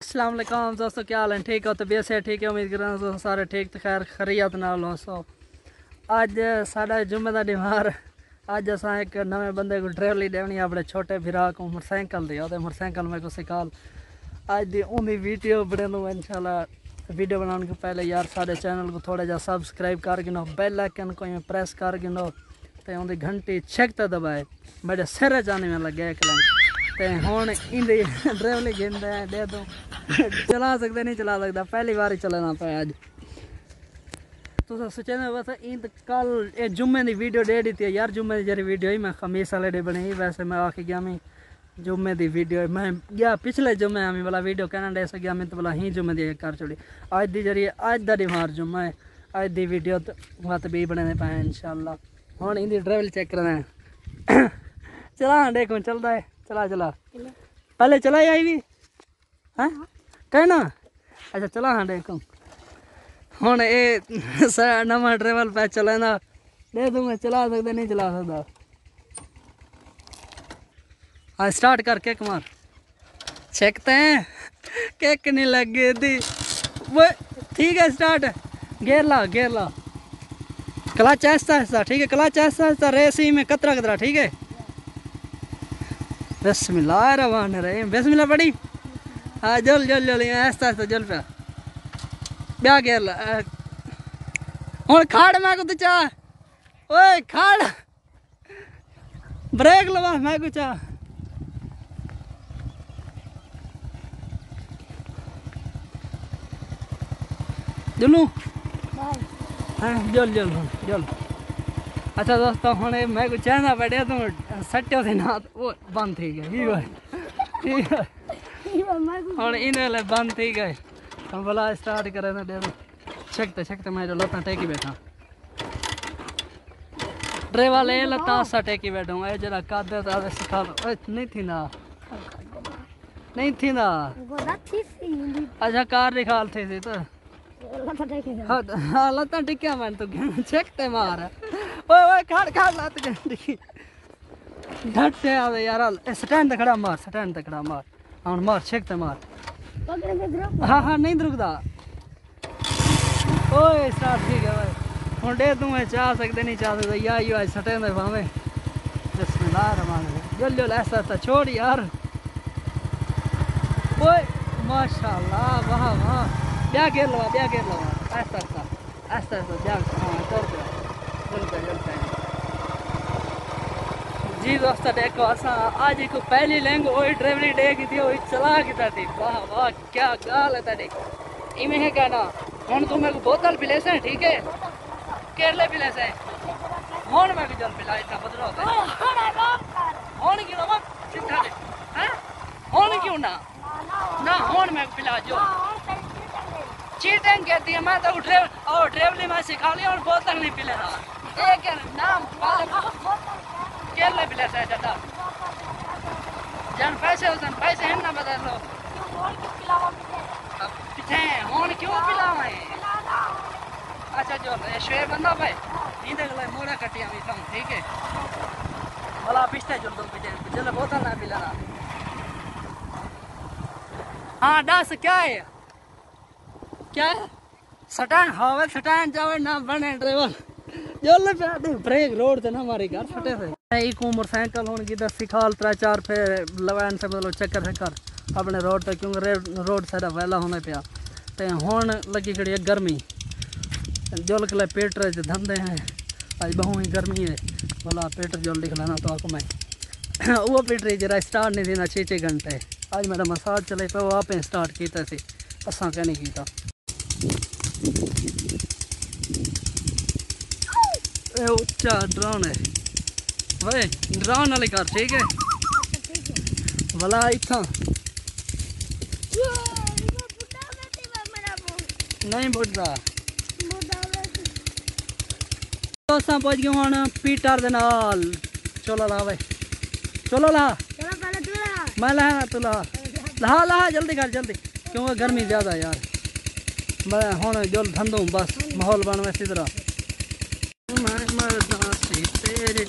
वालेकुम दोस्तों, क्या हाल है? ठीक हो तबीयत से ठीक है? उम्मीद कर सारे ठीक तो खैर खरीत नाल सो। अज साढ़ा जुम्मे का दिवार अज अस एक नवे बंदे को ड्राइवरी देनी, अपने छोटे को मोटरसाइकिल मोटरसाइकिल में को सिखाल। अज दी उन्दी वीडियो बने लो इंशाल्लाह वीडियो बनाने के पहले यार, साढ़े चैनल को थोड़ा जा सब्सक्राइब कर गिनो बेल आइकन को प्रेस कर गिनो तो उनकी घंटी छेक तो दबाए। मेरे सिर जाने में लगे एक लंग ਤੇ ਹੁਣ ਇਹਦੇ ਡਰਾਈਵਰ ਗਿੰਦਾ ਦੇ ਦੋ ਚਲਾ ਸਕਦੇ ਨਹੀਂ ਚਲਾ ਸਕਦਾ ਪਹਿਲੀ ਵਾਰ ਹੀ ਚਲਾਣਾ ਪਿਆ ਅੱਜ ਤੁਸੀਂ ਸੋਚਿਆ ਨਾ ਬਸ ਇਹ ਕੱਲ ਇਹ ਜੁਮੇ ਦੀ ਵੀਡੀਓ ਦੇ ਦਿੱਤੀ ਯਾਰ ਜੁਮੇ ਦੀ ਜਿਹੜੀ ਵੀਡੀਓ ਹੀ ਮੈਂ ਖਮੀਸ ਵਾਲੇ ਦੇ ਬਣਾਈ ਵੈਸੇ ਮੈਂ ਆਖੀ ਗਿਆ ਮੈਂ जुम्मे दी वीडियो मैं गया पिछले जुम्मे आमी वाला वीडियो कहना दे सकिया मैं तो बोला ही जुम्मे दी कर छोड़ी अज दी जरिए अज दा डिमार जुम्मा है अज दी वीडियो तो मत भी बनाने पाए इंशाल्लाह हुन इंदी ड्राइवर चेक करना है चला देखो चलता है चला चला। पहले चला आई भी हैं? ना। अच्छा चला हाँ देखो हूँ ये नवा ट्रेवल पै चले दे तू चला सकता नहीं चला सकता। हाँ स्टार्ट करके कुमार छकते हैं। किक नहीं लगे थी वो ठीक है स्टार्ट। गेर ला गेर ला। क्लच ऐसा ऐसा ठीक है। क्लच ऐसा ऐसा रेस में कतरा कतरा ठीक है। रहीम बिस्मिल्लाह पड़ी हाँ जल जल जल ऐसा ऐसा जल पे। हूँ खाड़ मैं कुछ चाह ओए खाड़। ब्रेक लवा मैं कुछ चाह जलू हाँ जल जल जल। अच्छा दोस्तों हूँ मैं कुछ चाहना बैठे तुम सट्टे से ना वो बंद थी गए। ठीक है हूँ इन्हें बंद थी गए। हम बोला, स्टार्ट करे छकते छकते मैं जो लत्ता टेकी बैठा। ड्राइवर ले लत्ता सा टेकी बैठूँगा, ये जरा कादे नहीं थी ना। नहीं थी ना। अच्छा कार निकाल थे थी तो। हाँ हाँ लत्ता टिक्या मैं तो छेकते मार। ओए ओए, खाड़ खाड़ लत टिकी ढट से आ यार स्टैंड तकड़ा मार स्टैंड तकड़ा मार। और मार छेक मार। हाँ हाँ नहीं रुकदा ओए साथ ठीक है भाई। हूँ डे तू चाह सकते नहीं चाह सकते या यू आज सटे हुए भावे। जल जल ऐसा ऐसा छोड़ यार। ओए माशाल्लाह वाह वाह। ब्याह खेल लो ब्याह खेल लो ऐसा ऐसा ऐसा ऐसा ब्याह हाँ तोड़ जी दोस्तों, देखो, असा आज एक पहली लैंग वही ड्राइवरी डे की थी वही चला की था थी। वाह वाह, क्या गाल है तेरी इमें है कहना हूँ तू मेरे को बोतल पिले से ठीक है? केरले पिले से हूँ। मैं भी जल पिला इतना बदलो हूँ क्यों ना सीधा दे हूँ? क्यों ना? ना हूँ मैं पिला जो। चीटिंग कहती है, मैं तो ड्राइव और ड्राइवरी में सिखा लिया और बोतल नहीं पिले ना एक नाम केरले पिले से ज़्यादा। जन पैसे हो पैसे हैं ना बदल लो पीछे हूँ क्यों पिलावा? अच्छा जो शेर बंदा भाई, नींद खाऊं, ठीक है? भला पिछते जो दो पीछे ना हाँ दस, क्या है? क्या सटान, हवे सटान जावे ना बने, ड्राइवर। पे ब्रेक रोड ते ना मारी घर फटे से एक मोटरसाइकिल होने की दस सिखाल त्रै चार फिर लवान से मतलब चक्कर चक्कर अपने रोड ते क्योंकि रोड सारा वैला होने पिया ते हुन लगी खड़ी है गर्मी जोल के लिए पेट्रोल के धंधे हैं आज बहु ही गर्मी है बोला पेट्रोल जोल लिख लेना तो आपको मैं वो पेट्रोल जरा स्टार्ट नहीं देना छः छः घंटे आज मेरा मसाज चले पे वो आप स्टार्ट किया असा क्या नहीं किया उच्चा ड्रोन है। वे ड्रोन वाली कार ठीक है? भला इतना नहीं बुढ़ दोस्तां पहुँच गए हूँ पीटर दे नाल। चलो ला भाई चलो ला। मैं ला, तू ला। ला ला, जल्दी कर, जल्दी। क्योंकि गर्मी ज़्यादा यार। मैं हूँ जो धंधो बस। माहौल बन वैसी तरह। मैं मरदा सी तेरे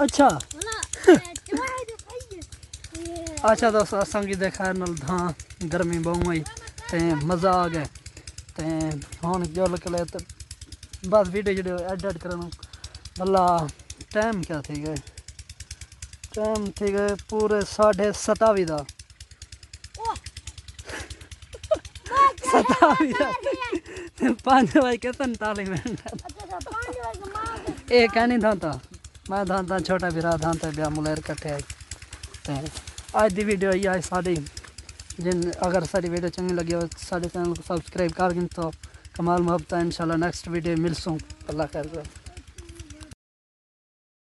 अच्छा। अच्छा तो दोस्तों देखा नल धां गर्मी बहु आई मज़ा आ गया। तंहिं हम जो लॻल आहे बस वीडियो जॾहिं एडिट कर भला टाइम क्या थी गए? टाइम थी गए पूरे साढ़े सतावी का सतावी बज पाँच बजे कितने ताली में। एक था। मैं धान धान छोटा बिरा धान ब्याह मुलेर कट्ठे ते आज दी वीडियो ये आई सारी जिन अगर सारी वीडियो चंगी लगी हो सारे चैनल को सब्सक्राइब कर तो कमाल मोहब्बत, इंशाल्लाह नेक्स्ट वीडियो मिलसूँ। अल्लाह खैर